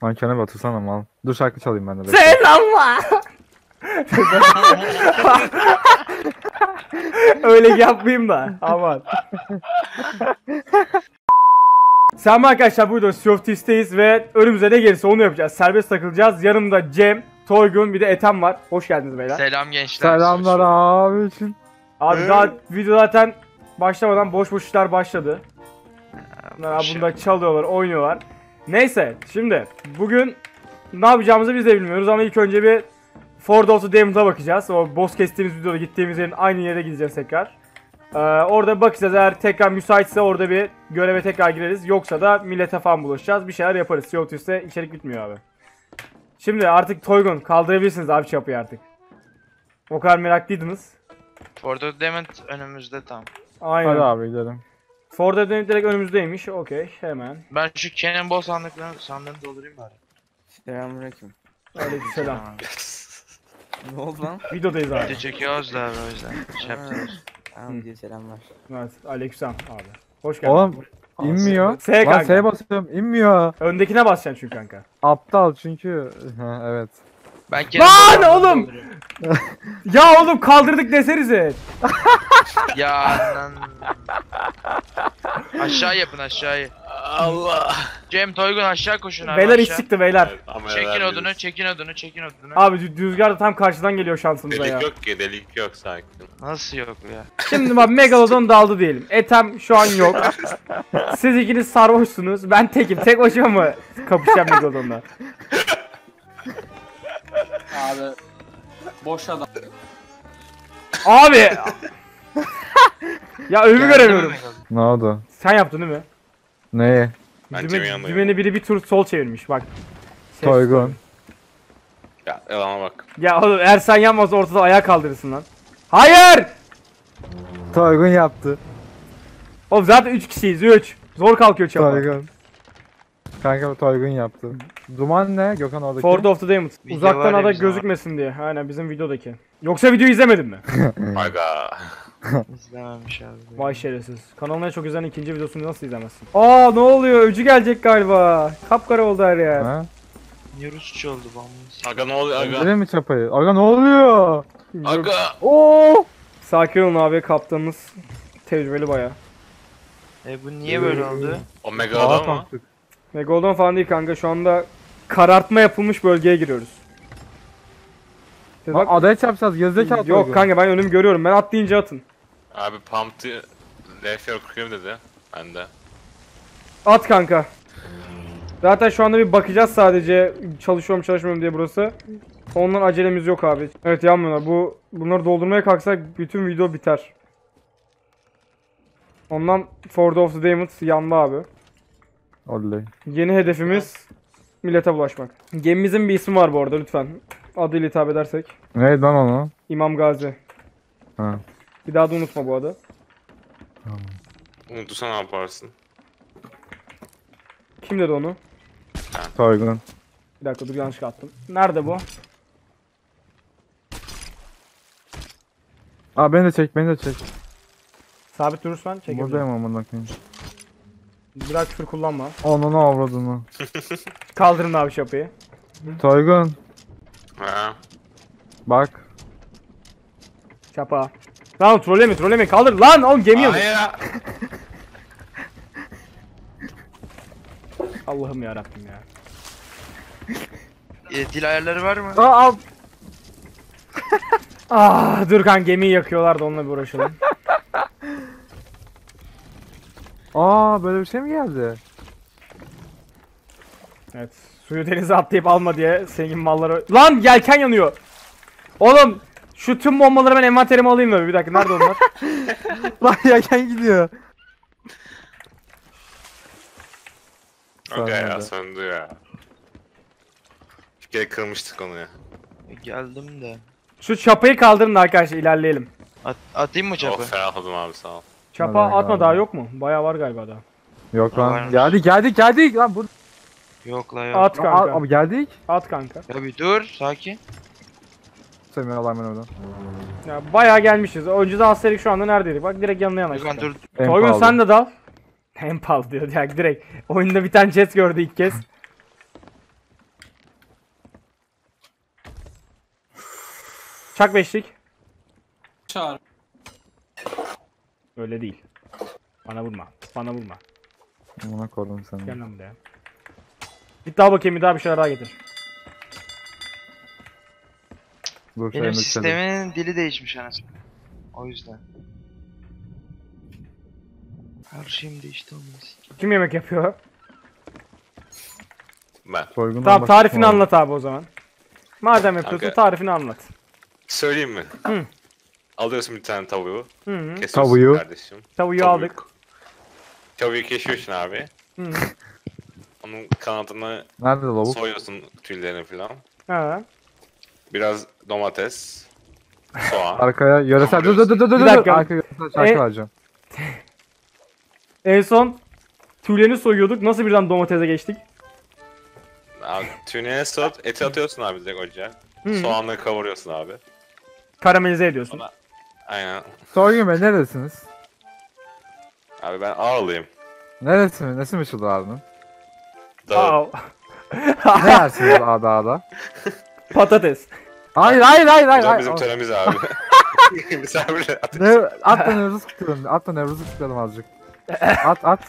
Mankene batırsana mal. Dur şarkı çalayım ben de. bekle. Selamlar. Öyle yapmayayım da. Aman. Selam arkadaşlar burada Sea of Thieves'teyiz ve önümüze ne gelirse onu yapacağız. Serbest takılacağız. Yanımda Cem, Toygun bir de Ethem var. Hoş geldiniz beyler. Selam gençler. Selamlar abi için. Abi daha video zaten başlamadan boş boş işler başladı. Bunlar boş bunda çalıyorlar, oynuyorlar. Neyse şimdi bugün ne yapacağımızı biz de bilmiyoruz ama ilk önce bir Ford of the Demon'a bakacağız. O boss kestiğimiz videoda gittiğimiz yerin aynı yere gideceğiz tekrar. Ee, orada bakacağız eğer tekrar müsaitse orada bir göreve tekrar gireriz. Yoksa da millete falan bulaşacağız. Bir şeyler yaparız. Sea of Thieves'te içerik bitmiyor abi. Şimdi artık Toygun kaldırabilirsiniz abi çapıyı artık. O kadar meraklıydınız. Ford Demon önümüzde tam. Aynen. Hadi abi gidelim. Ford'a dönüp direkt önümüzdeymiş. Okey hemen. Ben şu Cannonball sandıklarını sandığını doldurayım bari. Selamünaleyküm. Aleykümselam. Ne oldu lan? Videodayız abi. Video çekiyoruz da abi o yüzden. Şey yapıyoruz. Tamam diye selamlar. Evet aleykümselam abi. Hoş geldin. Oğlum inmiyor. S Lan kanka. S'ye basıyorum inmiyor. Öndekine basacaksın çünkü kanka. Aptal çünkü. Ha, evet. Ben Lan oğlum! Ya oğlum kaldırdık desenize. Ya lan. aşağı yapın aşağıyı. Allah. Cem Toygun aşağı koşun abi beyler iş aşağı. çıktı beyler. Ama Çekin odunu, çekin odunu, çekin odunu. Abi dü- rüzgar da tam karşıdan geliyor şansımıza ya. Delik yok ki delik yok sakin. Nasıl yok ya? Şimdi bak Megalodon daldı diyelim. Etem şu an yok. Siz ikiniz sarhoşsunuz. Ben tekim. Tek başıma mı kapışacağım Megalodon'la? Abi boş adam. Abi! ya mi göremiyorum. Ne oldu? Sen yaptın değil mi? Neye? Ben Dümen- dümeni biri bir tur sol çevirmiş bak. Ses- Toygun. Ya yalana bak. Ya oğlum eğer sen yapmazsa ortada ayağa kaldırırsın lan. Hayır! Toygun yaptı. Oğlum zaten 3 kişiyiz 3. Zor kalkıyor çapa. Toygun. Kanka Toygun yaptı. Duman ne? Gökhan oradaki. Ford of the Diamond. Video Uzaktan var ya ada bizim gözükmesin diye. Aynen bizim videodaki. Yoksa videoyu izlemedin mi? Aga. İzlememiş abi. Vay şerefsiz. Kanalına en çok izlenen ikinci videosunu nasıl izlemezsin? Aa ne oluyor? Öcü gelecek galiba. Kapkara oldu her yer. Ha? Niye Rusça oldu bambaşka? Aga ne oluyor aga? Öldürelim mi çapayı? Aga ne oluyor? Aga. Oo! Sakin olun abi kaptanımız tecrübeli baya. E bu niye böyle oldu? O mega Ağa adam mı? kalktık. Megalodon falan değil kanka şu anda karartma yapılmış bölgeye giriyoruz. Lan bak, adaya çarpacağız gerizekalı yok Toygun. kanka ben önümü görüyorum. Ben atlayınca atın. Abi pump'tı left cream dedi. Ben de. At kanka. Zaten şu anda bir bakacağız sadece çalışıyorum çalışmıyorum diye burası. Ondan acelemiz yok abi. Evet yanmıyorlar. Bu bunları doldurmaya kalksak bütün video biter. Ondan Ford of the Diamond yandı abi. Oley. Yeni hedefimiz millete bulaşmak. Gemimizin bir ismi var bu arada lütfen. Adıyla hitap edersek. Neydi lan onu? İmam Gazi. Ha. Bir daha da unutma bu adı. Unutursan ne yaparsın? Kim dedi onu? Toygun. Bir dakika dur yanlış attım. Nerede bu? Aa beni de çek beni de çek. Sabit durursan çekebilirim. Buradayım amına koyayım. Biraz küfür kullanma. Onunu avradını. Kaldırın abi şapıyı. Toygun. Ha. Bak. Çapa. Lan trolleme trolleme kaldır lan oğlum gemi yanıyor. Hayır. Allah'ım ya Rabbim ya. E, dil ayarları var mı? Aa al. Ah dur kan gemiyi yakıyorlar da onunla bir uğraşalım. Aa böyle bir şey mi geldi? evet. Suyu denize atlayıp alma diye senin malları... Lan yelken yanıyor. Oğlum şu tüm bombaları ben envanterime alayım da bir dakika nerede onlar? Lan yelken gidiyor. Aga ya Söndü. ya. Bir kere kırmıştık onu ya. E, geldim de. Şu çapayı kaldırın da arkadaşlar ilerleyelim. At, atayım mı Oh çapı? ferahladım abi sağ ol. Çapa Hadi atma daha yok mu? Bayağı var galiba daha. Yok lan. Varmış. Geldik geldik geldik lan bu. Yok la yok. At kanka. Abi geldik. At kanka. Ya bir dur sakin. Sevmiyor Allah'ım ben oradan. Ya bayağı gelmişiz. Önceden Asterix şu anda neredeydik? Bak direkt yanına yanaştık. Dur, dur. Toygun sen de dal. Tempal diyor ya direkt. Oyunda bir tane chest gördü ilk kez. Çak beşlik. Çağır. Öyle değil. Bana vurma. Bana vurma. Buna koydum seni. Gel lan buraya. Git daha bakayım bir daha bir şeyler daha getir. Dur Benim şeyini sistemin dili değişmiş anasını. O yüzden. Her şeyim değişti olmaz. Kim yemek yapıyor? Ben. Soygundan Tamam tarifini anlat abi o zaman. Madem yapıyorsun Kanka. tarifini anlat. Söyleyeyim mi? Hı. Alıyorsun bir tane tavuğu. Hı -hı. Kesiyorsun Tavuğu. kardeşim. Tavuğu aldık. Tavuğu kesiyorsun abi. Hı -hı. Onun kanadını Nerede lavuk? soyuyorsun tüylerini falan. Ha. Biraz domates. Soğan. Arkaya yöresel. Dur dur dur dur dur. Bir dakika. Arkaya yöresel şarkı E- vereceğim. En son tüylerini soyuyorduk. Nasıl birden domatese geçtik? abi, soyup eti atıyorsun abi direkt ocağa. -hı. Soğanları kavuruyorsun abi. Karamelize ediyorsun. Sonra- Aynen. Soygun Bey neresiniz? Abi ben ağırlıyım. Neresi mi? Nesi meşhur abinin? Dağı. Aa, Ne yersiniz ağda ağda? patates. Hayır hayır hayır Bu hayır. da hayır. bizim töremiz abi. Misafirle ateş. Ne, atla Nevruz'u kutlayalım. Atla Nevruz'u kutlayalım azıcık. At at.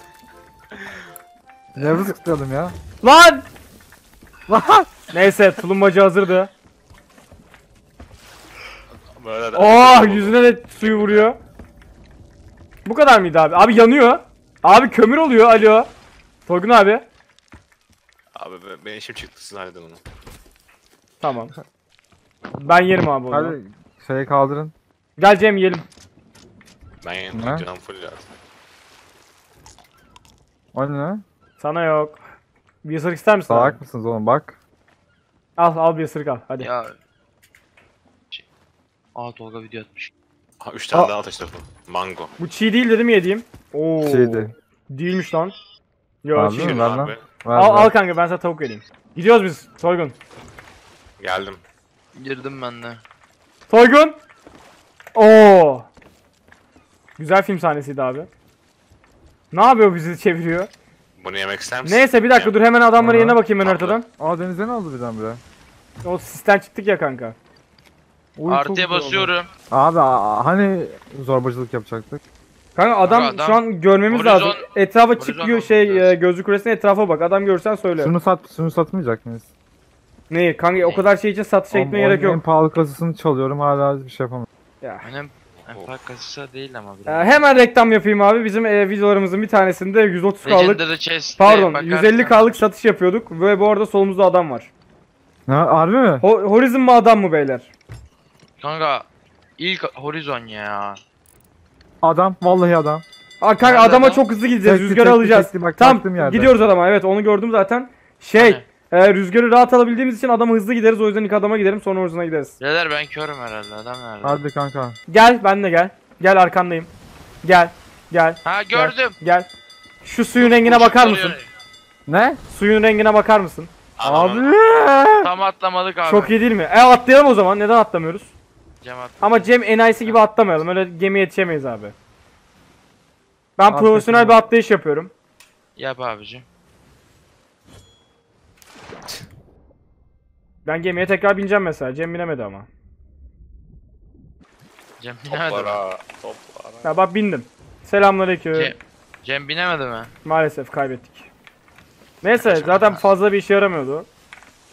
Nevruz'u kutlayalım ya. Lan! Lan! Neyse tulumbacı hazırdı. Böyle de Oh yüzüne de suyu vuruyor. Bu kadar mıydı abi? Abi yanıyor. Abi kömür oluyor. Alo. Toygun abi. Abi be- benim işim çıktı siz halledin onu. Tamam. Ben yerim abi onu. Hadi şeyi kaldırın. Gel Cem yiyelim. Ben Ne? yedim canım full lazım. O ne? Sana yok. Bir ısırık ister misin? abi? Salak mısınız oğlum bak. Al al bir ısırık al. Hadi. Ya. Aa Tolga video atmış. Ha 3 tane Aa. daha topu. Mango. Bu çiğ değil dedim yediğim. Oo. Şeydi. Değilmiş lan. Yo Abi çiğ. mi? Ver abi. lan. Ver, Al ver. al kanka ben sana tavuk vereyim. Gidiyoruz biz Toygun. Geldim. Girdim ben de. Toygun. Oo. Güzel film sahnesiydi abi. Ne yapıyor bizi çeviriyor? Bunu yemek ister misin? Neyse bir dakika dur hemen adamların Aha. yerine bakayım ben Tamam. haritadan. Aa denize ne oldu birdenbire? O sisten çıktık ya kanka. Uy, çok Artıya güzel oldu. basıyorum. Abi aa, hani zorbacılık yapacaktık? Kanka adam, Kanka adam- şu an görmemiz Horizon- lazım. Etrafa horizon olmamız şey e, lazım. gözlük kulesine etrafa bak. Adam görürsen söyle. Şunu sat, şunu satmayacak mıyız? Neyi kanka o kadar şey için satışa Oğlum, gitmeye gerek oyunun En yok. pahalı kasasını çalıyorum hala bir şey yapamıyorum. Ya. Benim enfak kasası değil ama E, biraz. hemen reklam yapayım abi. Bizim e, videolarımızın bir tanesinde 130 kaldık. Legendary Chest'e Pardon bakarsan- 150 kaldık satış yapıyorduk. Ve bu arada solumuzda adam var. Ne harbi mi? Ho- Horizon mu adam mı beyler? Kanka ilk Horizon ya. Adam vallahi adam. Aa, kanka Nerede adama adam? çok hızlı gideceğiz. Tekli, Rüzgarı tekli, alacağız. tekli, bak, tamam yerde. gidiyoruz adama. Evet onu gördüm zaten. Şey Hani? e, rüzgarı rahat alabildiğimiz için adama hızlı gideriz. O yüzden ilk adama giderim sonra Horizon'a gideriz. Beyler ben körüm herhalde adam nerede? Hadi kanka. Gel ben de gel. Gel arkandayım. Gel. Gel. Ha gördüm. Gel. Şu suyun rengine bakar mısın? Ne? Suyun rengine bakar mısın? Anamın- Abi. Tam atlamadık abi. Çok iyi değil mi? E atlayalım o zaman. Neden atlamıyoruz? Cem Ama Cem enayisi gibi atlamayalım. Öyle gemiye yetişemeyiz abi. Ben Atlasın profesyonel bir atlayış yapıyorum. Yap abicim. Ben gemiye tekrar bineceğim mesela. Cem binemedi ama. Cem binemedi mi? Toplara. Toplara. Ya bak bindim. Selamünaleyküm. Cem, Cem binemedi mi? Maalesef kaybettik. Neyse zaten fazla bir işe yaramıyordu.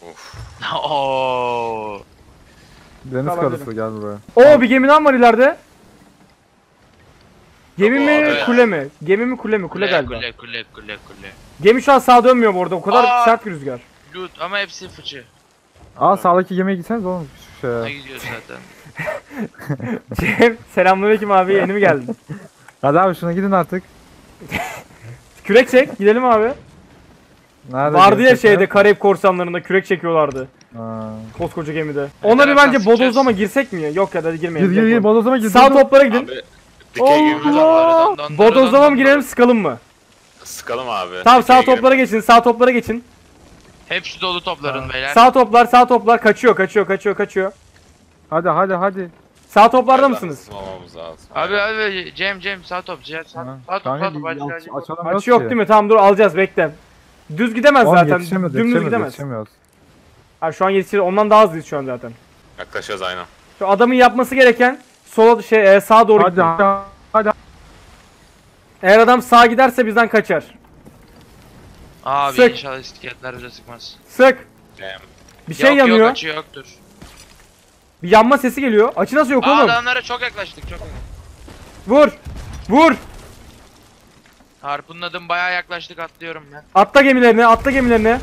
Oo. Deniz Tamam, karısı gel buraya. Oo bir gemiden var ileride. Gemi mi Abi. kule mi? Gemi mi kule mi? Kule, galiba. Kule kule kule kule. Gemi şu an sağa dönmüyor bu arada. O kadar Aa! sert bir rüzgar. Loot ama hepsi fıçı. Aa sağdaki gemiye gitseniz oğlum şu Ne şeye. gidiyor zaten. Cem selamünaleyküm abi yeni mi geldin? Hadi abi şuna gidin artık. Kürek çek gidelim abi. Nerede? Vardı ya şeyde? Karayip korsanlarında kürek çekiyorlardı. Ha. Koskoca gemide. Bir evet, bence sıkacağız. bodozlama girsek mi ya? Yok ya da Gir girmeyelim. gir gir Yapalım. bodozlama gir. Sağ toplara gidin. Abi dikey lazım. Allah! Don, don, don, Bodozlama don, mı girelim sıkalım mı? Sıkalım abi. Tamam sağ Dikey toplara geçin sağ toplara geçin. Hepsi dolu topların beyler. Sağ toplar sağ toplar kaçıyor kaçıyor kaçıyor kaçıyor. Hadi hadi hadi. Sağ toplarda mısınız? lazım. Abi abi Cem Cem sağ top Cem sağ, Ha. sağ top sağ top bir acil aç- acil. açalamıyoruz Açı yok değil mi? Tamam dur alacağız bekle. Düz gidemez zaten. Dümdüz yetişemiyoruz, gidemez. yetişemiyoruz. Ha, şu an yetişir. Ondan daha hızlıyız şu an zaten. Yaklaşıyoruz aynen. Şu adamın yapması gereken sola şey e, sağa doğru Hadi gitmek. hadi. hadi. Eğer adam sağa giderse bizden kaçar. Abi Sık. inşallah iskeletler bize sıkmaz. Sık. Damn. Bir şey yok yanıyor. yok açı yoktur. Bir yanma sesi geliyor. Açı nasıl yok Aa, oğlum? adamlara çok yaklaştık çok yaklaştık. Vur. Vur. Harpunladım bayağı yaklaştık atlıyorum ben. Atla gemilerine, atla gemilerine.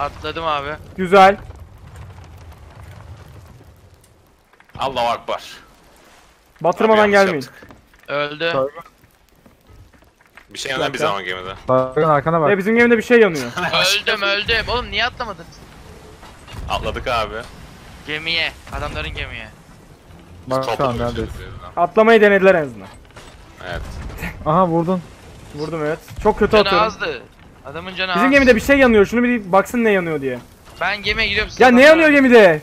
Atladım abi. Güzel. Allahu Akbar. Batırmadan Abi gelmeyin. yaptık. Öldü. Bir şey yandan bir zaman gemide. Bakın arkana bak. Ya bizim gemide bir şey yanıyor. öldüm öldüm. Oğlum niye atlamadınız? Atladık abi. Gemiye. Adamların gemiye. Bak neredeyiz. bizden. Atlamayı denediler en azından. Evet. Aha vurdun. Vurdum evet. Çok kötü Canı atıyorum. azdı. Adamın canı Bizim az. gemide bir şey yanıyor. Şunu bir baksın ne yanıyor diye. Ben gemiye gidiyorum. siz Ya ne yanıyor gemide?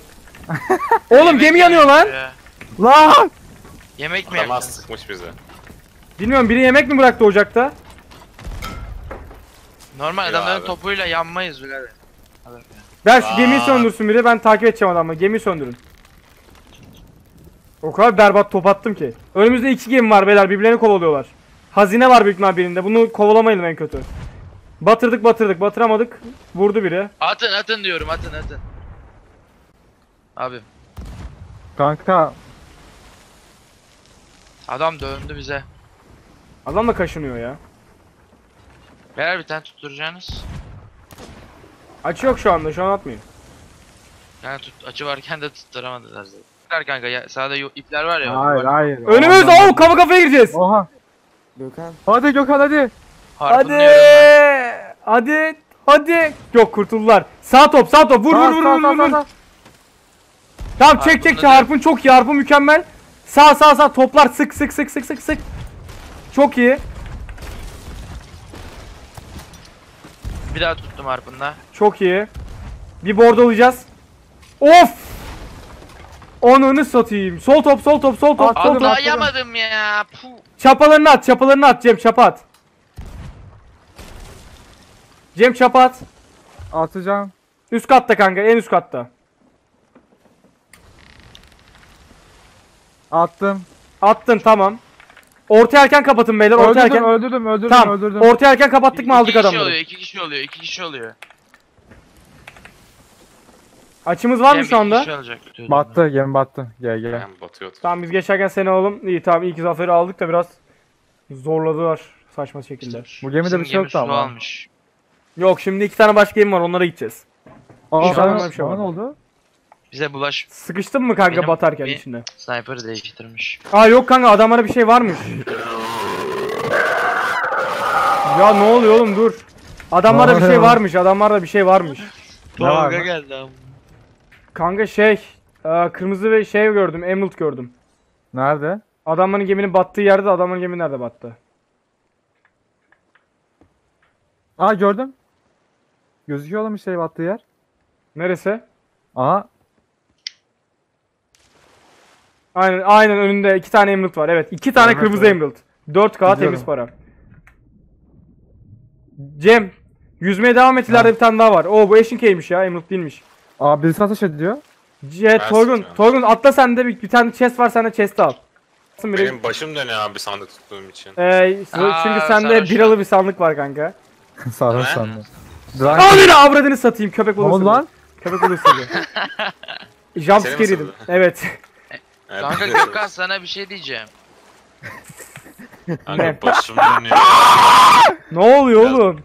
Oğlum Yemek gemi yanıyor lan. ya. Lan! Yemek mi Adam az sıkmış bizi. Bilmiyorum biri yemek mi bıraktı ocakta? Normal Ya adamların abi. topuyla yanmayız birader. Adam ya. Ben şu gemiyi Aa. söndürsün biri ben takip edeceğim adamı. Gemiyi söndürün. O kadar berbat top attım ki. Önümüzde iki gemi var beyler birbirlerini kovalıyorlar. Hazine var büyük ihtimal birinde. Bunu kovalamayalım en kötü. Batırdık batırdık batıramadık. Vurdu biri. Atın atın diyorum atın atın. Abi Kanka adam döndü bize. Adam da kaşınıyor ya. Beyler bir tane tutturacaksınız. Açı yok şu anda şu an atmayın. Yani tut, açı varken de tutturamadılar zaten. Ver kanka ya sağda yo- ipler var ya. hayır hayır. Önümüz Aman. oh kafa kafaya gireceğiz. Oha. Gökhan. Hadi Gökhan hadi. Hadi. Hadi. Hadi. Yok kurtuldular. Sağ top sağ top vur vur vur vur sağ, vur. sağ, vur. sağ. Tamam çek çek harpun çok iyi harpun mükemmel. Sağ sağ sağ toplar sık sık sık sık sık sık. Çok iyi. Bir daha tuttum harpunla. Çok iyi. Bir bordolayacağız. Of! Onunu satayım. Sol top sol top sol top sol Atladım, top. Atlayamadım ya. Puh. Çapalarını at çapalarını at Cem çapa at. Cem çapa at. Atacağım. Üst katta kanka en üst katta. Attım. Attın tamam. Orta erken kapatın beyler orta Öldürdüm, erken. öldürdüm, öldürdüm, Tamam. öldürdüm. Orta erken kapattık mı aldık iki kişi adamları. oluyor, iki kişi oluyor, iki kişi oluyor. Açımız var mı şu iki anda? kişi Battı, gemi battı. Gel gel. Yani batıyordu. Tamam biz geçerken seni alalım. İyi tamam ilk zaferi aldık da biraz zorladılar saçma şekilde. Bu gemide bir şey yoktu ama. almış. Yok şimdi iki tane başka gemi var onlara gideceğiz. Aa, Şu an bana, bir şey var. ne oldu? Bize bulaş Sıkıştın mı kanka Benim- batarken bir- içinde? sniper değiştirmiş. Aa yok kanka adamlara bir şey varmış. ya ne oluyor oğlum dur. Adamlarda bir şey varmış adamlarda bir şey varmış. Ne var geldi ama. Kanka şey e, kırmızı ve şey gördüm emerald gördüm. Nerede? Adamların geminin battığı yerde adamların gemi nerede battı? Aa gördüm. Gözüküyor oğlum bir şey battığı yer. Neresi? Aha. Aynen aynen önünde iki tane emerald var evet iki tane Evet, kırmızı evet. emerald. 4K temiz para. Cem yüzmeye devam et ileride bir tane daha var. Oo bu Ashen ya emerald değilmiş. Aa birisi ateş ediyor. C Ben Toygun, sıkıyorum. Toygun atla sen de bir, bir tane chest var sen de chest'i al. Biri, Benim başım dönüyor abi sandık tuttuğum için. Ee, Aa, çünkü sende sarhoş biralı lan. bir sandık var kanka. Sarhoş Ne? sandı. Drunk. yine avradını satayım köpek Ne balığı oldu lan? Köpek balığı ısırdı. Jumpscare Seni mi yedim. Evet. Kanka Gökhan sana bir şey diyeceğim. Kanka Ne? başım dönüyor. ne oluyor Biraz- oğlum?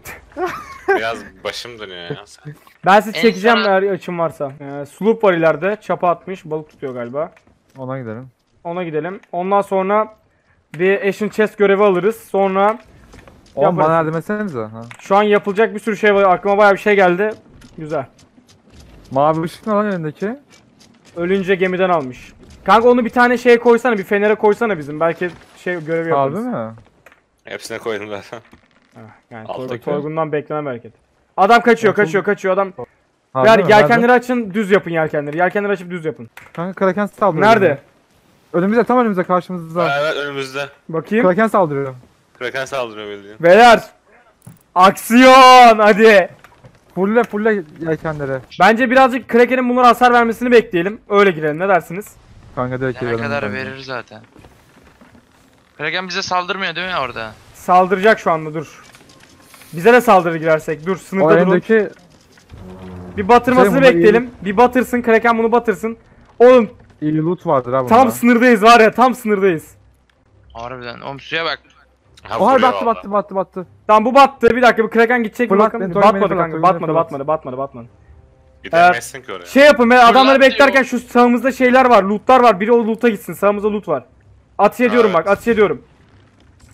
Biraz başım dönüyor ya. Sen- Ben sizi En çekeceğim son- eğer açım varsa. Ee, sloop var ileride. Çapa atmış. Balık tutuyor galiba. Ona gidelim. Ona gidelim. Ondan sonra bir Ashen Chest görevi alırız. Sonra Oğlum bana yardım etsenize. Ha. şu an yapılacak bir sürü şey var. Aklıma bayağı bir şey geldi. Güzel. Mavi ışık ne lan elindeki? Ölünce gemiden almış. Kanka onu bir tane şeye koysana, bir fenere koysana bizim. Belki şey görevi Harbi yaparız. mi? Hepsine koydum zaten. Heh, Yani Alttaki. Toygun, Toygun'dan beklenen hareket. Adam kaçıyor, kaçıyor, kaçıyor adam. Harbi Ver mi? yelkenleri Nerede? açın, düz yapın yelkenleri. Yelkenleri açıp düz yapın. Kanka Kraken saldırıyor. Nerede? Önümüzde tam önümüzde karşımızda. Evet önümüzde. Bakayım. Kraken saldırıyor. Kraken saldırıyor bildiğin. Beyler. Aksiyon hadi. Fulle fulle yelkenleri. Bence birazcık Kraken'in bunlara hasar vermesini bekleyelim. Öyle girelim ne dersiniz? Kanka direkt Ne kadar bence. verir zaten. Kraken bize saldırmıyor değil mi orada? Saldıracak şu anda dur. Bize de saldırı girersek. Dur O sınırda durun. elindeki Bir batırmasını Şey, bunda bekleyelim. Bir batırsın Kraken bunu batırsın. Oğlum iyi loot vardır ha bunda. tam sınırdayız var ya tam sınırdayız. Harbiden. Oğlum suya bak. Ha, Oha vuruyor battı battı battı battı. Tamam bu battı. Bir dakika bu Kraken gidecek mi Fırlat bakalım. beni, beni Batmadı fırlat, kanka. Toygun Batmadı batmadı batmadı batmadı. Gidemezsin ki oraya. Şey yapın ben adamları beklerken şu sağımızda şeyler var. Lootlar var. Biri o loot'a gitsin. Sağımızda loot var. Ateş ediyorum Evet. bak ateş ediyorum.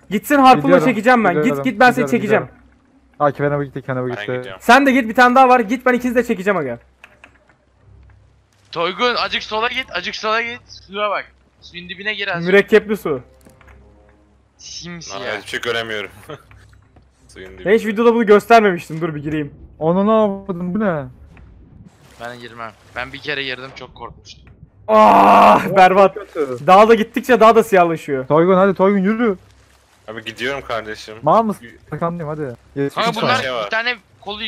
Gitsin harpunla Gidiyorum, çekeceğim ben. gidiyorum, git git ben seni gidiyorum, çekeceğim. gidiyorum. Kenara gitti kenara Ben gitti. gidiyorum. Sen de git bir tane daha var. Git ben ikinizi de çekeceğim aga. Toygun acık sola git. Acık sola git. Suya bak. Suyun dibine gir azıcık. Mürekkepli su. Simsiyah. hiçbir şey göremiyorum. Suyun. Ben hiç videoda bunu göstermemiştim. Dur bir gireyim. Onu ne yapmadın bu ne? Ben girmem. Ben bir kere girdim çok korkmuştum. Ah berbat. Kötü. Dağda gittikçe daha da siyahlaşıyor. Toygun hadi Toygun yürü. Abi gidiyorum kardeşim. Mal mısın? Arkandayım hadi. Yetişmiş Kanka bunlar şey var. bir tane kolu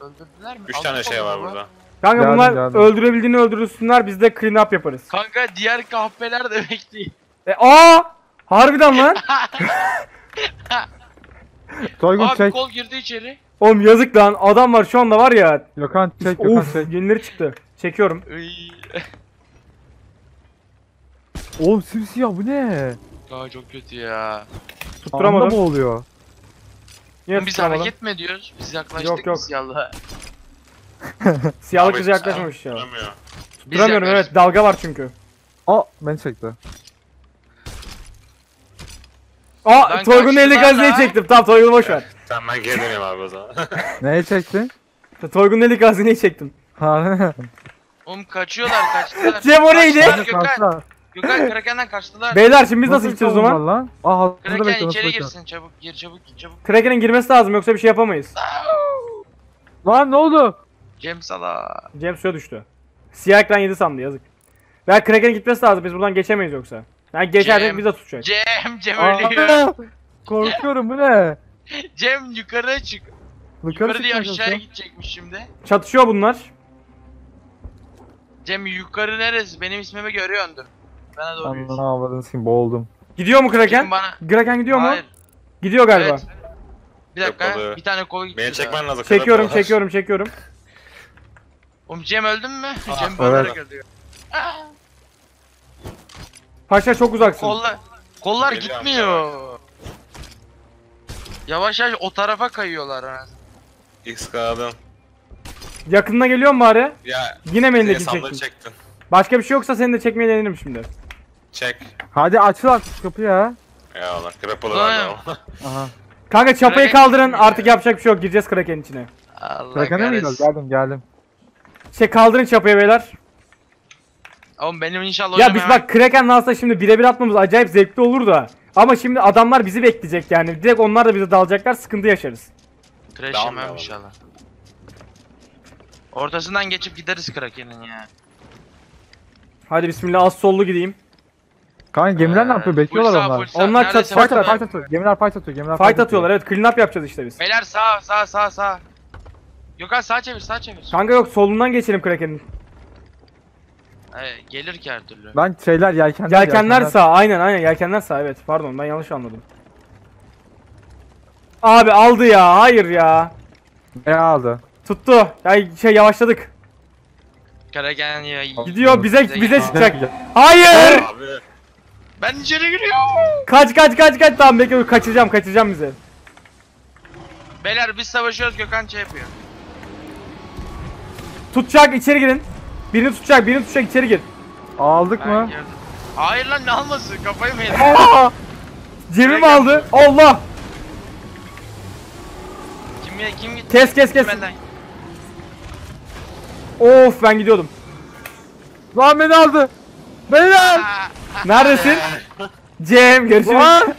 öldürdüler mi? Üç Altı tane kolu şey var mu burada. Kanka Geldim, bunlar geldim. öldürebildiğini öldürürsünler biz de clean up yaparız. Kanka diğer kahpeler de bekliyor. E aa! Harbiden lan. Toygun Abi çek. kol girdi içeri. Oğlum yazık lan. Adam var şu anda var ya. Gökhan çek Gökhan Of çek. yenileri çıktı. Çekiyorum. Iy. Oğlum simsiyah bu ne? Kanka çok kötü ya. Anda Tutturamadım. mı oluyor? Yine biz tutturamadım. hareket mi ediyoruz? Biz yaklaştık Yok, yok. biz yallah. Siyahlık Abi, bize yaklaşmamış ya. Biz Tutturamıyorum yaklaştık. evet dalga var çünkü. Aa beni çekti. Aa Lan Toygun'un eli kaçtılar gazeteyi lan. çektim. Tamam Toygun'u boş ver. Tamam ben geri dönüyorum abi o zaman. Neye çektin? Toygun'un eli gazeteyi çektim. Ha. Oğlum kaçıyorlar kaçtılar. Cem o neydi? Kaçtılar Gökhan. Kalsana. Gökhan Kraken'den kaçtılar. Beyler şimdi biz nasıl gideceğiz o zaman? Lan? Aa Kraken içeri girsin çabuk gir çabuk gir çabuk. Kraken'in girmesi lazım yoksa bir şey yapamayız. Lan ne oldu? Cem sala. Cem suya düştü. Siyah ekran yedi sandı yazık. Ben Kraken'in gitmesi lazım biz buradan geçemeyiz yoksa. Yani geçersek Cem. bize tutacak. Cem Cem Aa, ölüyor. Korkuyorum bu ne? Cem yukarı çık. Yukarı Yukarı diye çıkmaya aşağıya gidecekmiş şimdi. Çatışıyor bunlar. Cem yukarı neresi? Benim ismimi görüyordur. Bana doğru yürü. Ananı avradını sikeyim boğuldum. Gidiyor mu Kraken? Kim bana? Kraken gidiyor mu? Hayır. Gidiyor galiba. Evet. Bir dakika. Bir tane kolu gitti. Beni çekmen lazım. Çekiyorum karabalar. çekiyorum çekiyorum. Oğlum Cem öldün mü? Ah, Cem evet. bağırarak öldü. Paşa çok uzaksın. Kollar, kollar Geliyorum gitmiyor. Yavaş yavaş o tarafa kayıyorlar ha. X kaldım. Yakınına geliyor mu bari? Ya Yine mi elindeki hesapları çektin? çektin. Başka bir şey yoksa seni de çekmeye denirim şimdi. Çek. Hadi açıl artık kapıyı ya. Ya Allah krapılı Ulan. ama. Aha. Kanka çapayı Kraken kaldırın gitmiyor. artık yapacak bir şey yok gireceğiz Kraken'in içine. Allah Kraken'e mi gidiyoruz? kahretsin. Geldim geldim. Şey kaldırın çapayı beyler. Oğlum benim inşallah Ya biz hemen- bak Kraken'le aslında şimdi birebir atmamız acayip zevkli olur da. Ama şimdi adamlar bizi bekleyecek yani. Direkt onlar da bize dalacaklar sıkıntı yaşarız. Crash Down yemem inşallah. Ortasından geçip gideriz Kraken'in ya. Hadi bismillah az sollu gideyim. Kanka gemiler ne Ee, yapıyor? Bekliyorlar sağ, onlar. sağ. Onlar Neredeyse çat- Fight Fight atıyor, full fight atıyor. Gemiler fight atıyor. Gemiler Fight atıyorlar evet clean up yapacağız işte biz. Beyler sağ sağ sağ sağ. Gökhan sağ çevir sağ çevir. Kanka yok solundan geçelim Kraken'in. Ee, gelir ki her türlü. Lan şeyler yelkenler. Yelkenler sağ aynen aynen yelkenler sağ evet pardon ben yanlış anladım. Abi aldı ya hayır ya. Ne aldı? Tuttu. Ya şey yavaşladık. Kraken ya. Gidiyor bize Bize çıkacak. Hayır! Abi. Ben içeri giriyorum. Kaç kaç kaç kaç tamam bekle kaçıracağım kaçıracağım bizi. Beyler biz savaşıyoruz Gökhan şey yapıyor. Tutacak içeri girin. Birini tutacak birini tutacak içeri gir. Aldık Ben mı? girdim. Hayır lan ne alması kafayı mı yedin? Aa! Aldı. Allah! kim ye- kim gitti? Kes kes kes. Benden. Of ben gidiyordum. Lan beni aldı. Beyler! Neredesin? Cem görüşürüz. Lan!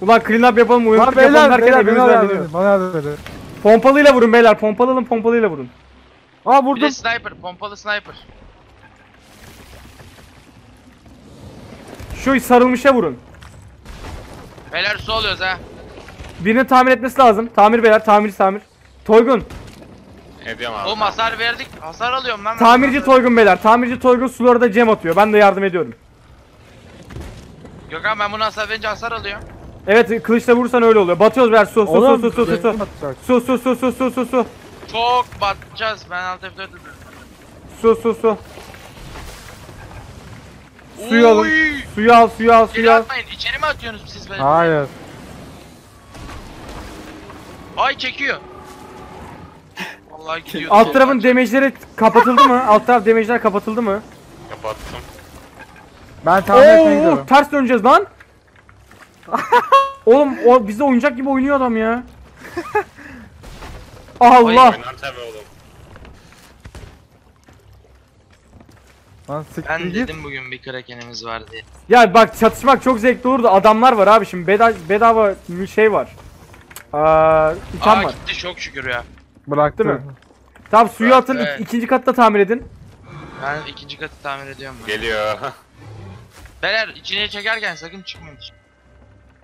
Ulan clean up yapalım Lan uyanıklık yapalım beyler! derken Beyler hepimiz edin. Bana yardım edin. Pompalıyla vurun beyler pompalı alın pompalıyla vurun. Aa Bir de vurdum. sniper, pompalı sniper. Şu sarılmışa vurun. Beyler su alıyoruz ha. Birini tamir etmesi lazım. Tamir beyler tamir tamir. Toygun. Ediyorum abi. Oğlum hasar verdik. Hasar alıyorum lan. ben. Tamirci Toygun beyler. Tamirci Toygun suları da cem atıyor. Ben de yardım ediyorum. Gökhan ben bunu hasar verince hasar alıyorum. Evet kılıçla vurursan öyle oluyor. Batıyoruz beyler. Su su su Oğlum, su su su su. Su su su su su su su. Çok batacağız. Ben alt F4 dedim. Su su su. Suyu alın. Oy! Suyu al suyu al suyu Geri al. atmayın. İçeri mi atıyorsunuz siz beni? Hayır. Ay çekiyor. Vallahi gidiyor. Alt tarafın damage'leri kapatıldı mı? Alt taraf damage'ler kapatıldı mı? Kapattım. Ben tahmin etmeye Oo gidiyorum. ters döneceğiz lan. Oğlum o bizde oyuncak gibi oynuyor adam ya. Allah. Oynar tabii oğlum. Lan siktir Ben git. dedim bugün bir krakenimiz var diye. Ya bak çatışmak çok zevkli olurdu. Adamlar var abi şimdi beda bedava bir şey var. Aa, item Aa var. gitti çok şükür ya. Bıraktı Değil mi? Tamam suyu atın ik- Evet. ikinci katta tamir edin. Ben ikinci katı tamir ediyorum ben. Geliyor. Beyler içine çekerken sakın çıkmayın.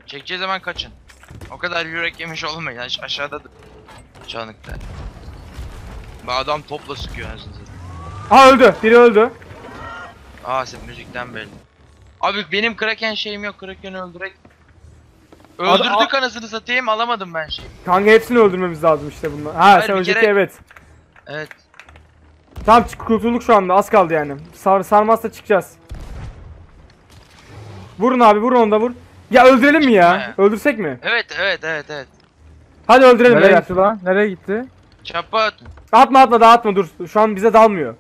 Çekeceği zaman kaçın. O kadar yürek yemiş olmayın. Aş- aşağıda da. Çanıkta. Bu adam topla sıkıyor anasını. Ha öldü. Biri öldü. Aa sen müzikten belli. Abi benim kraken şeyim yok. Kraken'i öldürek. Öldürdük anasını satayım alamadım ben şey. Kanka hepsini öldürmemiz lazım işte bunlar. Ha Hayır, sen önceki kere- evet. Evet. Tamam çık- kurtulduk şu anda az kaldı yani. Sar sarmazsa çıkacağız. Vurun abi vurun onu da vur. Ya öldürelim mi ya? Öldürsek mi? Evet evet evet evet. Hadi öldürelim Nereye beyler. gitti lan? Nereye gitti? Çapa atın. Atma atma daha atma dur. Şu an bize dalmıyor.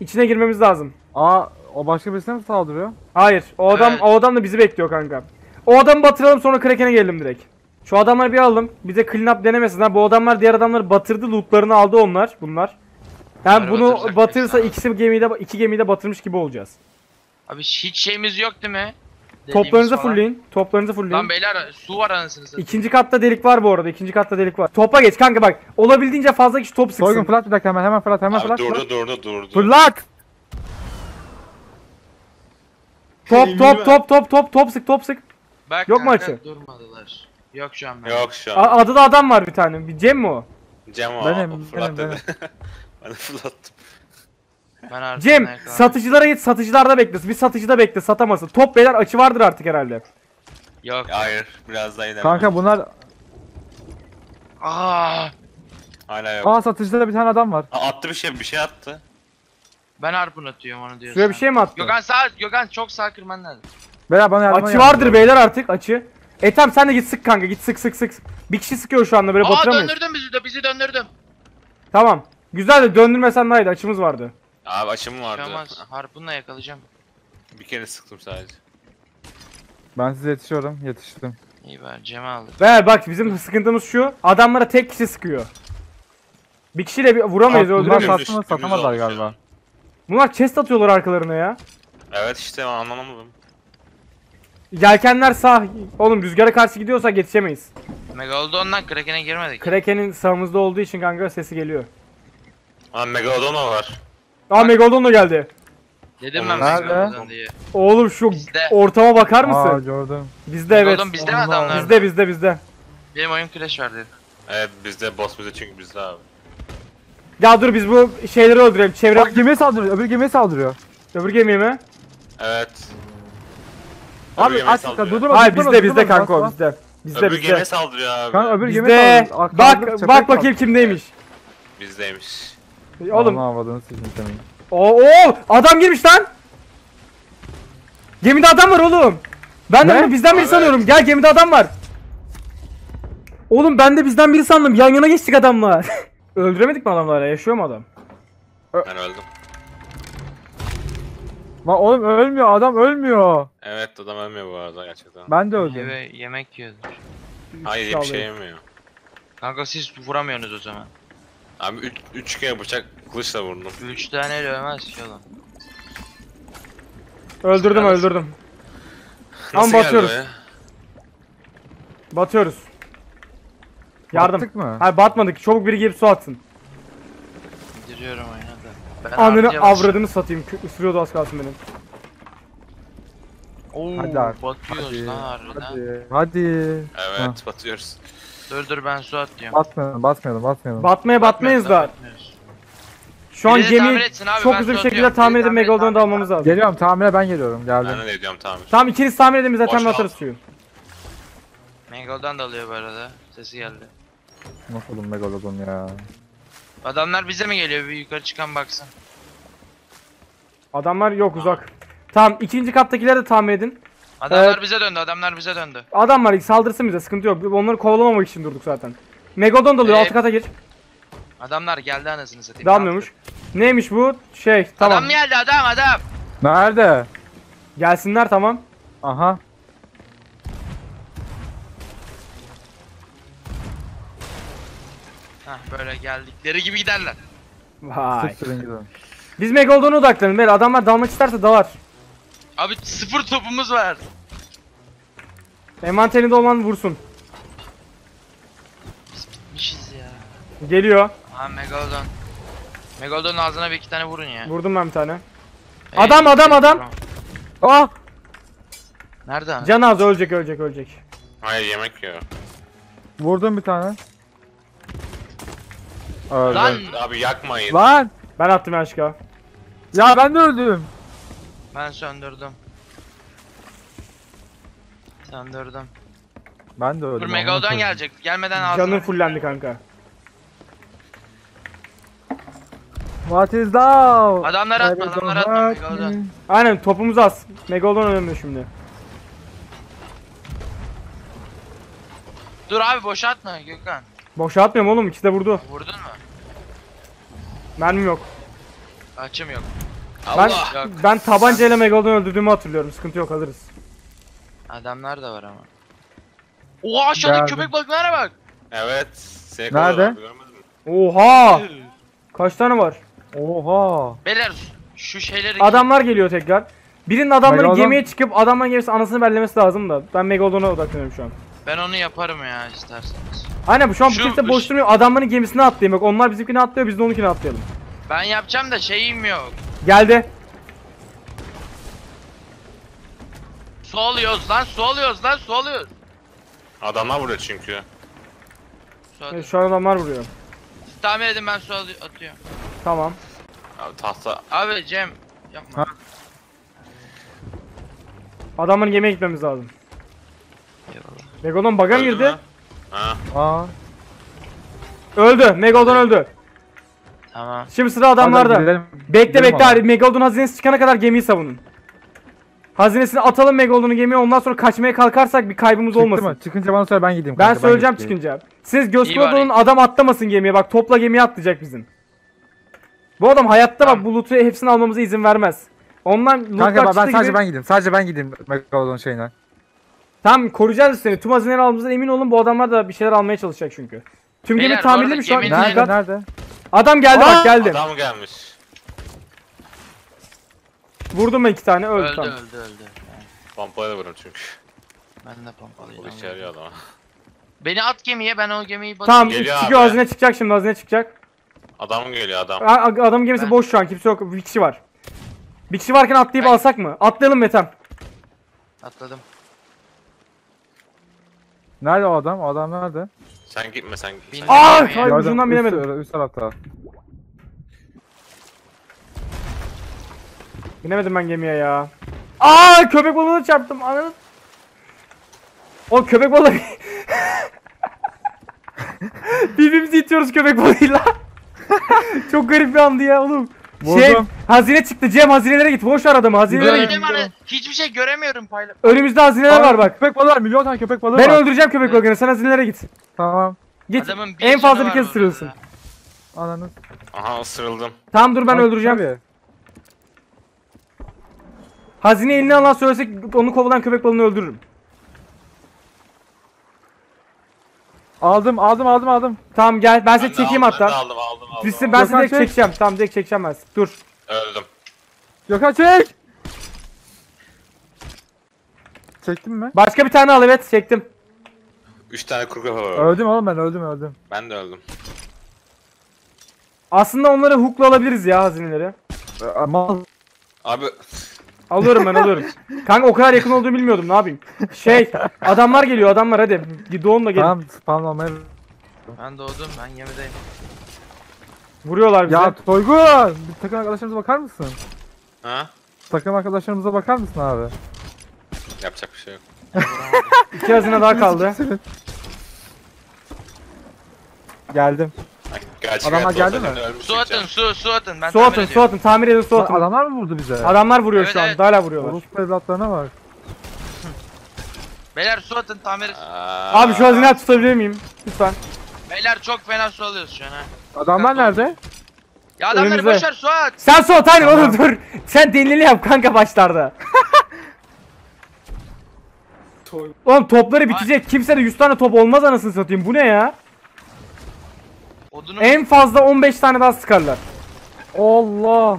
İçine girmemiz lazım. Aa o başka birisine mi saldırıyor? Hayır. O adam Evet. o adam da bizi bekliyor kanka. O adamı batıralım sonra Kraken'e gelelim direkt. Şu adamları bir alalım. Bize clean up denemesinler. Bu adamlar diğer adamları batırdı. Lootlarını aldı onlar. Bunlar. Yani Bunları bunu batırırsak batırırsa ikisi gemide iki gemide batırmış gibi olacağız. Abi hiç şeyimiz yok değil mi? Dediğimiz Toplarınızı falan. fullleyin. Toplarınızı fullleyin. Lan beyler su var anasını satayım. İkinci katta delik var bu arada. İkinci katta delik var. Topa geç kanka bak. Olabildiğince fazla kişi top sıksın. Soygun fırlat bir dakika hemen hemen fırlat hemen Abi fırlat. durdu durdu durdu. Fırlat! Top top top top top top sık top sık. Bak Yok mu kanka, açı? Durmadılar. Yok şu an ben. Yok şu A- an. adı da adam var bir tane. Bir Cem mi o? Cem o. Benim, o fırlat benim, dedi. ben de fırlattım. Ben artık Cem satıcılara git satıcılarda bekle. Bir satıcıda bekle satamasın. Top beyler açı vardır artık herhalde. Yok. Hayır biraz daha ilerle. Kanka bunlar... Aa, Hala yok. Aa satıcıda da bir tane adam var. Aa, attı bir şey bir şey attı. ben harpun atıyorum onu diyorsun. Şuraya bir şey mi attı? Gökhan sağ, Gökhan çok sağ kırman lazım. Beyler bana yardıma Açı vardır beyler artık açı. Etem sen de git sık kanka git sık sık sık. Bir kişi sıkıyor şu anda böyle Aa batıramayız. döndürdüm bizi de bizi döndürdüm. Tamam. Güzel de döndürmesen daha iyiydi açımız vardı. Abi açım vardı. Çıkamaz. Harpunla yakalayacağım. Bir kere sıktım sadece. Ben size yetişiyorum. Yetiştim. İyi ver Cem'i aldık. Ve bak bizim sıkıntımız şu. Adamlara tek kişi sıkıyor. Bir kişiyle bir vuramayız bunlar öldüremeyiz. sat- satma, Üstümüz satamadılar olmuş galiba. ya. Bunlar chest atıyorlar arkalarına ya. Evet işte ben anlamadım. Yelkenler sağ. Oğlum rüzgara karşı gidiyorsak yetişemeyiz. Megalodon'dan Kraken'e girmedik. Kraken'in sağımızda olduğu için kanka sesi geliyor. Aa Megalodon o var. Aa Megalodon da geldi. Dedim ben Nerede? Megalodon diye. Oğlum şu Bizde. ortama bakar Aa mısın? gördüm. Bizde evet. Megalodon bizde mi Allah adamlar? Bizde bizde bizde. Benim oyun crash verdi. Evet bizde boss bizde çünkü bizde abi. Ya dur biz bu şeyleri öldürelim. Çevre Bak gemiye saldırıyor. Öbür gemiye saldırıyor. öbür gemiye mi? Evet. Abi gemiye aç saldırıyor. dur dur. Hayır bizde bizde kanka o bizde. Bizde Öbür gemiye bizde. saldırıyor abi. Kanka öbür gemiye Bizde. saldırıyor. Aa, Bak çöpe bak bakayım kimdeymiş. Bizdeymiş. Oğlum. Aman havadını sikeyim senin. Oo, oo adam girmiş lan. Gemide adam var oğlum. Ben de Ne? bunu bizden biri Evet. sanıyorum. Gel gemide adam var. Oğlum ben de bizden biri sandım. Yan yana geçtik adamla. Öldüremedik mi adamları? Yaşıyor mu adam? Ben öldüm. Lan oğlum ölmüyor adam ölmüyor. Evet adam ölmüyor bu arada gerçekten. Ben de öldüm. Eve yemek yiyordur. Hayır bir şey yemiyor. Kanka siz vuramıyorsunuz o zaman. Abi üç, üç kere bıçak kılıçla vurdum. Üç tane ölmez ki oğlum. Öldürdüm Yalnız- öldürdüm. Ama Nasıl batıyoruz. Batıyoruz. Yardım. Battık mı? Hayır batmadık. Çabuk biri gelip su atsın. Giriyorum oyuna da. Ben Anını avradını satayım. Isırıyordu az kalsın benim. Oo, Hadi artık, batıyoruz Hadi. lan harbiden. Hadi. Hadi. Evet batıyoruz. Dur dur ben su atıyorum. Batmayalım batmayalım batmayalım. Batmaya batmayız da. Batmıyoruz. Şu an Biri de tamir gemiyi etsin abi, çok ben hızlı bir şekilde tamir Biri edip tamir da almamız lazım. Geliyorum tamire ben geliyorum geldim. Ben de ediyorum tamir. Tamam ikiniz tamir edin biz zaten Boşalt. atarız suyu. Megalodon da alıyor bu arada. Sesi geldi. Nasıl oğlum Megalodon ya. Adamlar bize mi geliyor? Bir yukarı çıkan baksın. Adamlar yok uzak. Tamam ikinci kattakileri de tamir edin. Adamlar Evet. bize döndü. Adamlar bize döndü. Adamlar saldırsın bize sıkıntı yok. Onları kovalamamak için durduk zaten. Megalodon da alıyor Ee, alt kata gir. Adamlar geldi anasını satayım. Dalmıyormuş. Neymiş bu? Şey tamam. Adam geldi adam adam. Nerede? Gelsinler tamam. Aha. Hah böyle geldikleri gibi giderler. Vay. Gidin. Biz Megalodon'a odaklanın. Böyle adamlar dalmak isterse dalar. Abi sıfır topumuz var. Envanterinde olan vursun. Bitmişiz ya. Geliyor. Ha Megalodon. Megalodon'un ağzına bir iki tane vurun ya. Vurdum ben bir tane. Ey, Adam, adam, adam. Ah! Nerede ana? Can az ölecek ölecek ölecek. Hayır yemek yiyor. Vurdum bir tane. Öldü. Lan Abi yakmayın. Lan! Ben attım yanlışlıkla. Ya ben de öldüm. Ben söndürdüm. Söndürdüm. Ben de öldüm. Dur amına Megalodon koyayım. gelecek. Gelmeden ağzına. Canın fullendi kanka. What is love? Adamlar atma, adamlar atma, Megalodon. me. Aynen topumuz az. Megalodon önemli şimdi. Dur abi boşaltma Gökhan. Boşa atmıyorum oğlum ikisi de vurdu. Vurdun mu? Mermim yok. Açım yok. Ben Allah. Yok. ben tabancayla Megalodon öldürdüğümü hatırlıyorum. Sıkıntı yok alırız. Adamlar da var ama. Oha aşağıdaki Geldim. köpek balıklara bak. Evet. Seni Nerede? kovalıyorlar, görmedin mi? Oha! Kaç tane var? Oha. Beyler şu şeyleri Adamlar geliyor tekrar. Birinin adamların Megalodon- gemiye çıkıp adamların gemisi anasını bellemesi lazım da. Ben Megalodon'a odaklanıyorum şu an. ben onu yaparım ya isterseniz. Aynen bu şu an bu Şu- kimse boş durmuyor. Adamların gemisine atlayayım. Bak onlar bizimkini atlıyor biz de onunkini atlayalım. Ben yapacağım da şeyim yok. Geldi. Su alıyoruz lan su alıyoruz lan su alıyoruz. Adamlar vuruyor çünkü. Su Evet, şu an adamlar vuruyor. Tahmin edin ben su alı- atıyorum. Tamam. Abi tahta. Abi Cem yapma. Ha. Adamların gemiye gitmemiz lazım. Eyvallah. Megalodon bug'a Öldü girdi. mü? Ha. Aa. Öldü. Megalodon öldü. Tamam. Şimdi sıra adamlarda. Gidelim. Bekle Gidelim bekle abi. Megalodon hazinesi çıkana kadar gemiyi savunun. Hazinesini atalım Megalodon'u gemiye ondan sonra kaçmaya kalkarsak bir kaybımız Çıktı olmasın. mı? Çıkınca bana söyle ben gideyim. Ben kanka, söyleyeceğim gideyim. çıkınca. Siz bari. adam atlamasın gemiye bak topla gemiye atlayacak bizim. Bu adam hayatta bak bu loot'u hepsini almamıza izin vermez. Ondan Kanka lootlar ben, ben sadece gibi... ben gideyim. Sadece ben gideyim Megalodon şeyine. Tamam koruyacağız seni. Tüm hazineleri aldığımızdan emin olun bu adamlar da bir şeyler almaya çalışacak çünkü. Tüm gemi tamirli mi şu an? Nerede nerede? Adam geldi Aa! bak geldi. Adam gelmiş. Vurdum ben iki tane öldü, Öldü tamam. öldü öldü. Pompayla vururum çünkü. Ben de pompalıyım. İşe yarıyor adama. Beni at gemiye ben o gemiyi Tamam Geliyor çıkıyor abi. hazine çıkacak şimdi hazine çıkacak. Adam geliyor adam. A- a- Adamın gemisi Ben- boş şu an kimse yok bir kişi var. Bir kişi varken atlayıp Ben- alsak mı? Atlayalım Metem. Atladım. Nerede o adam? O adam nerede? Sen gitme sen. Sen Aa! Hayır, ucundan üst, binemedim. üst tarafta. Binemedim ben gemiye ya. Aa köpek balığına çarptım. Ananı. O köpek balığı. Birbirimizi itiyoruz köpek balığıyla. Çok garip bir andı ya oğlum. Şey, Vurdum. hazine çıktı. Cem hazinelere git. Boş ver adamı. Hazinelere git. Gördüm hani hiçbir şey göremiyorum payla. Önümüzde hazineler var bak. Köpek balığı var. Milyon tane köpek balığı Ben var. öldüreceğim köpek balığını. Sen hazinelere git. Tamam. Git. Adamın bir en fazla canı bir var kez orada. ısırılsın. Ananı. Aha ısırıldım. Tamam dur ben Bak, öldüreceğim. tabii. Hazine eline alan söylesek onu kovalan köpek balığını öldürürüm. Aldım aldım aldım aldım. Tamam gel ben seni Ben de çekeyim aldım, Ben de hatta. aldım aldım aldım. ben seni Gökhan direkt çek. çekeceğim. Tamam direkt çekeceğim ben. Dur. Öldüm. Gökhan çek. Çektin mi? Başka bir tane al evet çektim. Üç tane kuru kafa var. Öldüm oğlum ben öldüm öldüm. Ben de öldüm. Aslında onları hookla alabiliriz ya hazineleri. Ee, Mal. Abi Alıyorum ben alıyorum. Kanka o kadar yakın olduğunu bilmiyordum ne yapayım. Şey adamlar geliyor adamlar hadi. Doğun da gelin. Tamam spamlamaya. Ben doğdum ben gemideyim. Vuruyorlar bize. Ya Toygun! Bir takım arkadaşlarımıza bakar mısın? Ha? Takım arkadaşlarımıza bakar mısın abi? Yapacak bir şey yok. İki hazine daha kaldı. Geldim. Adamlar geldi mi? Su atın su su atın. Ben Su tamir atın, ediyorum. su atın. Tamir edin, su atın. adamlar mı vurdu bize? Adamlar vuruyor Evet, şu an. evet. Hala vuruyorlar. Orospu evlatlarına bak. Beyler su atın tamir. Aa, Abi şu hazineyi tutabilir miyim? Lütfen. Beyler çok fena su alıyoruz şu an ha. Adamlar nerede? Ya adamları Önümüzde. boşver su at. Sen su at aynen oğlum dur. Sen delili yap kanka başlarda. Oğlum topları bitecek. Kimse de 100 tane top olmaz anasını satayım. Bu ne ya? Odunu En fazla 15 tane daha sıkarlar. Allah!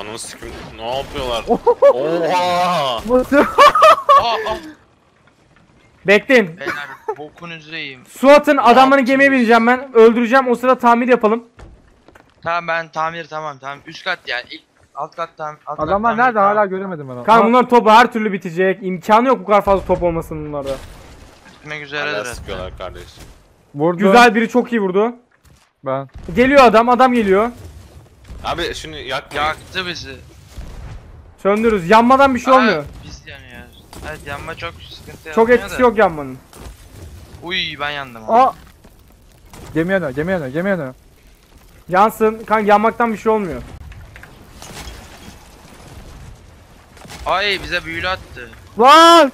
Onun sikim ne yapıyorlar? Oha! Nasıl? Aa, aa. Bekleyin. Beyler bokunuzu yiyeyim. Su atın adamların gemiye bineceğim ben. Öldüreceğim o sırada tamir yapalım. Tamam ben tamir tamam tamam. Üst kat yani ilk alt kat tam alt kat Adamlar tamir, nerede tamam. hala göremedim ben onu. Kanka Aa, bunların topu her türlü bitecek. İmkanı yok bu kadar fazla top olmasının bunlarda. Bitmek Hala üzeredir. sıkıyorlar kardeşim. Vurdu. Güzel biri çok iyi vurdu. Ben. Geliyor adam, adam geliyor. Abi şunu yakma. Yaktı bizi. Söndürürüz. Yanmadan bir şey Aa, olmuyor. Evet yanma çok sıkıntı Çok etkisi da. yok yanmanın. Uy ben yandım. Aa! Gemi yanıyor, gemi yanıyor, gemi yanıyor. Yansın. Kanka yanmaktan bir şey olmuyor. Ay bize büyülü attı. Lan!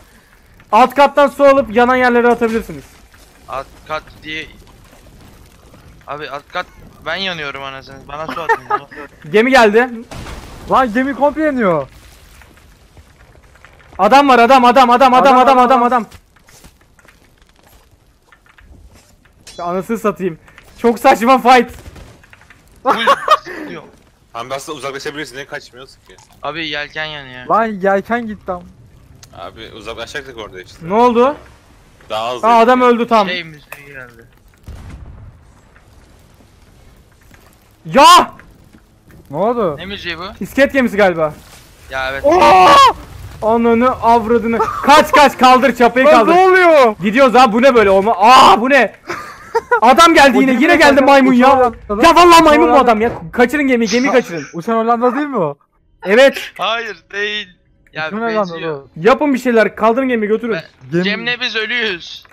Alt kattan su alıp yanan yerlere atabilirsiniz. Alt kat diye. Abi alt kat ben yanıyorum anasını. Bana su atın. bana su atın. Gemi geldi. Lan gemi komple yanıyor. Adam var adam adam adam adam Adam, adam adam. Ya Anasını satayım. Çok saçma fight. Zıplıyor. Abi aslında uzaklaşabilirsin niye kaçmıyorsun ki? Abi yelken yanıyor. Lan yelken gitti am. Abi uzaklaşacaktık orada işte. Ne oldu? Daha hızlı. Aa adam öldü tam. Şey müziği geldi. Ya! Ne oldu? Ne müziği bu? İskelet gemisi galiba. Ya evet. Ananı avradını. Kaç kaç kaldır çapayı Lan kaldır. ne oluyor? Gidiyoruz abi bu ne böyle olma. Aa bu ne? Adam geldi O yine yine ne geldi maymun ya. Ya vallahi maymun bu adam ya. Kaçırın gemiyi gemiyi kaçırın. Uçan Hollanda değil mi o? Evet Hayır değil. Ya Uçan Hollanda benziyor. o. yapın bir şeyler kaldırın gemiyi götürün. Ben- Gemi... Cem'le biz ölüyüz.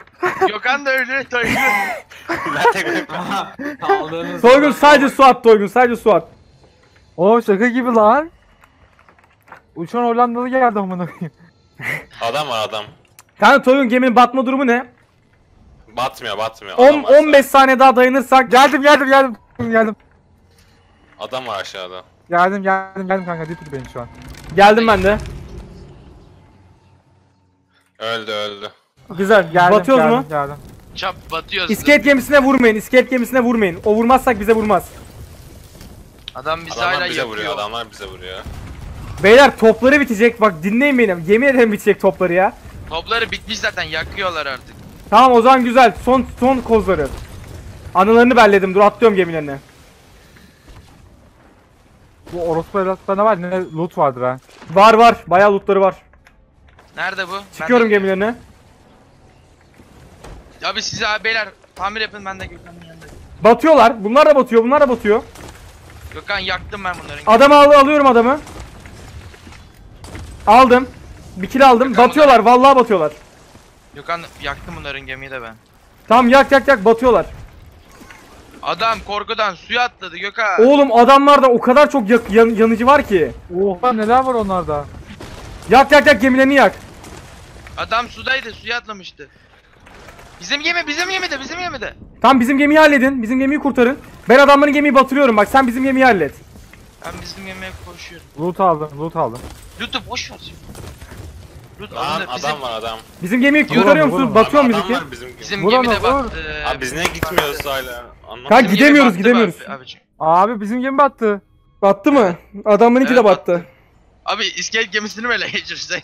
Gökhan da ölü. Toygun. Kaldığınız Soygun sadece su at Toygun sadece su at. O şaka gibi lan. Uçan Hollandalı geldi amına koyayım. Adam var adam. Kanka Toygun geminin batma durumu ne? Batmıyor batmıyor. 10 Adam var 15 saniye daha dayanırsak Geldim geldim geldim. Geldim. Adam var aşağıda. Geldim geldim geldim kanka dip beni şu an. geldim ben de. Öldü öldü. Güzel. Geldim Batıyoruz geldim, mu? Geldim. Çap batıyoruz. İskelet gemisine vurmayın. İskelet gemisine vurmayın. O vurmazsak bize vurmaz. Adam bizi hala bize yakıyor. vuruyor adamlar bize vuruyor. Beyler topları bitecek. Bak dinleyin beni. Yemin ederim bitecek topları ya. Topları bitmiş zaten yakıyorlar artık. Tamam o zaman güzel. Son son kozları. Anılarını belledim. Dur atlıyorum gemilerine. Bu orospu evlatlarına var ne loot vardır ha. Var var. Bayağı lootları var. Nerede bu? Ben Çıkıyorum de- gemilerine. Abi size abi beyler tamir yapın ben de Gökhan'ın yanındayım. Batıyorlar. Bunlar da batıyor. Bunlar da batıyor. Gökhan yaktım ben bunların. Adamı al alıyorum adamı. Aldım. Bir kill aldım. Bakalım Batıyorlar. Vallahi batıyorlar. Gökhan yaktım bunların gemiyi de ben. Tamam yak yak yak batıyorlar. Adam korkudan suya atladı Gökhan. Oğlum adamlarda o kadar çok yak- yan- yanıcı var ki. Oha neler var onlarda. Yak yak yak gemilerini yak. Adam sudaydı suya atlamıştı. Bizim gemi bizim gemide bizim gemide. Tamam bizim gemiyi halledin. Bizim gemiyi kurtarın. Ben adamların gemiyi batırıyorum. Bak sen bizim gemiyi hallet. Ben bizim gemiye koşuyorum. Loot aldım loot aldım. Lütfü boş ver. Lütfü Lan alınır. Bizim, adam var adam. Bizim gemiyi Vurun, kurtarıyor vurun. musunuz? Batıyor mu Adam bizimki? var bizim bizim Vur gemide bak. eee, Abi biz niye gitmiyoruz hala? Anlamadım. Kanka bizim gemi gidemiyoruz, battı gidemiyoruz. Abi, abicim. Abi bizim gemi battı. Battı mı? Adamlarınki Evet, de battı. abi iskelet gemisini böyle geçirsek.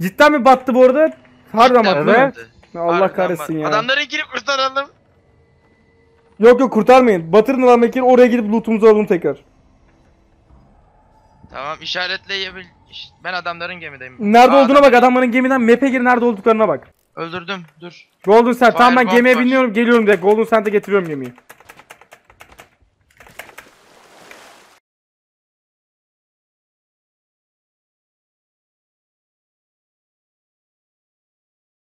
Cidden mi battı bu arada? Harbiden battı. Allah kahretsin bak. ya. Adamlarınkini kurtaralım. Yok yok kurtarmayın. Batırın adamlarınkini oraya gidip lootumuzu alalım tekrar. Tamam işaretleyebil. Ben adamların gemideyim. Nerede Aa, olduğuna adam- bak adamların gemiden map'e gir nerede olduklarına bak. Öldürdüm. Dur. Golden Sand tamam ben Firebolt gemiye var. biniyorum geliyorum direkt Golden Sand'e getiriyorum gemiyi.